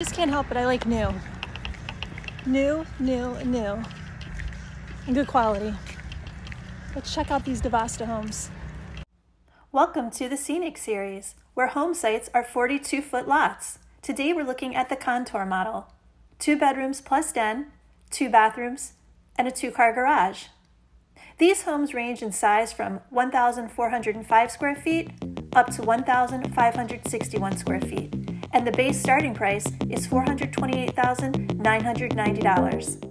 just can't help it. I like new. New, new, new. And good quality. Let's check out these DiVosta homes. Welcome to the Scenic Series, where home sites are 42 foot lots. Today we're looking at the Contour model. Two bedrooms plus den, two bathrooms, and a two car garage. These homes range in size from 1,405 square feet up to 1,561 square feet and the base starting price is $428,990.